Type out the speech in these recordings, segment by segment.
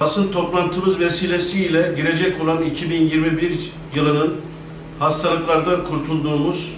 Basın toplantımız vesilesiyle girecek olan 2021 yılının hastalıklardan kurtulduğumuz,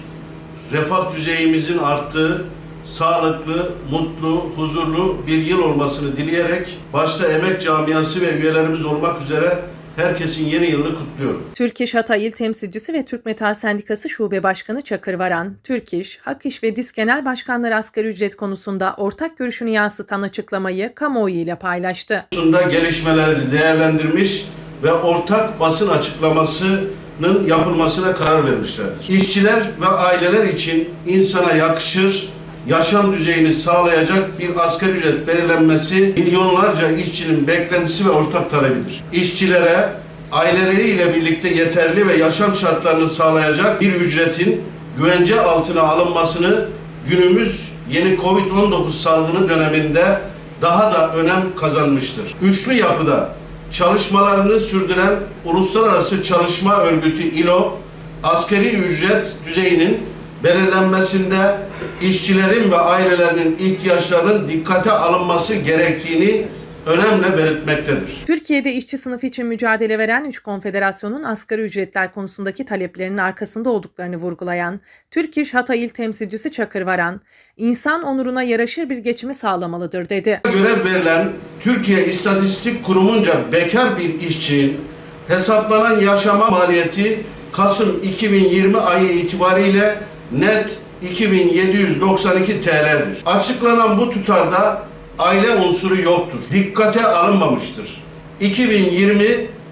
refah düzeyimizin arttığı, sağlıklı, mutlu, huzurlu bir yıl olmasını dileyerek başta emek camiası ve üyelerimiz olmak üzere herkesin yeni yılını kutluyorum. Türk İş Hatay İl Temsilcisi ve Türk Metal Sendikası Şube Başkanı Çakır Varan, Türk İş, Hak İş ve DİS Genel Başkanları asgari ücret konusunda ortak görüşünü yansıtan açıklamayı kamuoyu ile paylaştı. Konusunda gelişmeleri değerlendirmiş ve ortak basın açıklamasının yapılmasına karar vermişlerdir. İşçiler ve aileler için insana yakışır, yaşam düzeyini sağlayacak bir asgari ücret belirlenmesi milyonlarca işçinin beklentisi ve ortak talebidir. İşçilere aileleriyle birlikte yeterli ve yaşam şartlarını sağlayacak bir ücretin güvence altına alınmasını günümüz yeni Covid-19 salgını döneminde daha da önem kazanmıştır. Üçlü yapıda çalışmalarını sürdüren Uluslararası Çalışma Örgütü ILO, askeri ücret düzeyinin belirlenmesinde işçilerin ve ailelerinin ihtiyaçlarının dikkate alınması gerektiğini önemli belirtmektedir. Türkiye'de işçi sınıfı için mücadele veren 3 konfederasyonun asgari ücretler konusundaki taleplerinin arkasında olduklarını vurgulayan Türk İş Hatay İl Temsilcisi Çakır Varan, insan onuruna yaraşır bir geçimi sağlamalıdır dedi. Görev verilen Türkiye İstatistik Kurumu'nca bekar bir işçinin hesaplanan yaşama maliyeti Kasım 2020 ayı itibariyle net 2792 TL'dir. Açıklanan bu tutarda aile unsuru yoktur. Dikkate alınmamıştır. 2020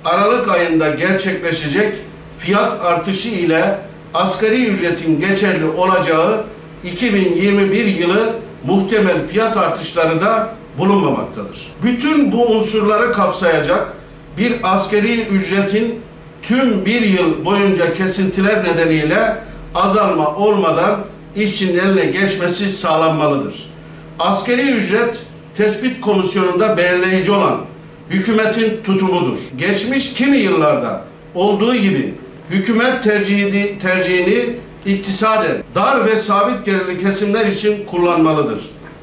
Aralık ayında gerçekleşecek fiyat artışı ile asgari ücretin geçerli olacağı 2021 yılı muhtemel fiyat artışları da bulunmamaktadır. Bütün bu unsurları kapsayacak bir asgari ücretin tüm bir yıl boyunca kesintiler nedeniyle azalma olmadan işçinin eline geçmesi sağlanmalıdır. Askeri ücret tespit komisyonunda belirleyici olan hükümetin tutumudur. Geçmiş kimi yıllarda olduğu gibi hükümet tercihini, tercihini iktisaden dar ve sabit gelirli kesimler için kullanmalıdır.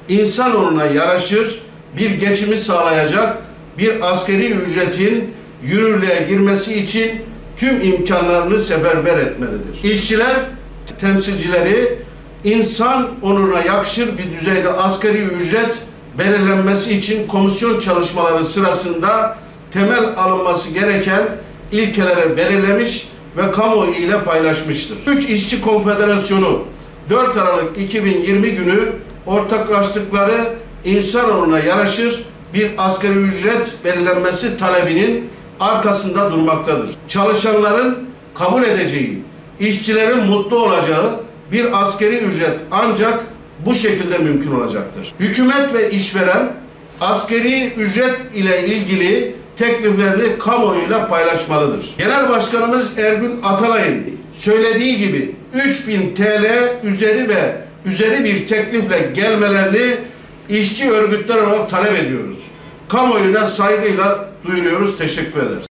İnsanoğluna yaraşır bir geçimi sağlayacak bir askeri ücretin yürürlüğe girmesi için tüm imkanlarını seferber etmelidir. İşçiler temsilcileri insan onuruna yakışır bir düzeyde asgari ücret belirlenmesi için komisyon çalışmaları sırasında temel alınması gereken ilkeleri belirlemiş ve kamuoyu ile paylaşmıştır. Üç İşçi Konfederasyonu 4 Aralık 2020 günü ortaklaştıkları insan onuruna yaraşır bir asgari ücret belirlenmesi talebinin arkasında durmaktadır. Çalışanların kabul edeceği, işçilerin mutlu olacağı bir askeri ücret ancak bu şekilde mümkün olacaktır. Hükümet ve işveren askeri ücret ile ilgili tekliflerini kamuoyuyla paylaşmalıdır. Genel Başkanımız Ergün Atalay'ın söylediği gibi 3000 TL üzeri ve üzeri bir teklifle gelmelerini işçi örgütler olarak talep ediyoruz. Kamuoyuna saygıyla duyuruyoruz. Teşekkür ederiz.